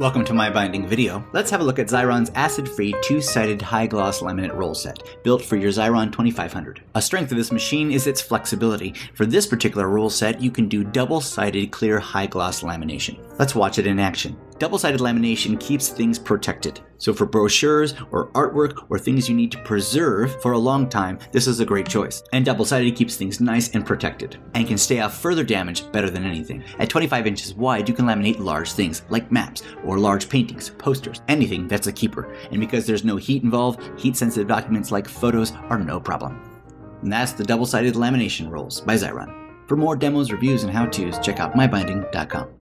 Welcome to MyBinding video. Let's have a look at Xyron's acid-free two-sided high-gloss laminate roll set, built for your Xyron 2500. A strength of this machine is its flexibility. For this particular roll set, you can do double-sided clear high-gloss lamination. Let's watch it in action. Double-sided lamination keeps things protected. So for brochures or artwork or things you need to preserve for a long time, this is a great choice. And double-sided keeps things nice and protected and can stay off further damage better than anything. At 25 inches wide, you can laminate large things like maps or large paintings, posters, anything that's a keeper. And because there's no heat involved, heat-sensitive documents like photos are no problem. And that's the double-sided lamination rolls by Xyron. For more demos, reviews, and how-tos, check out mybinding.com.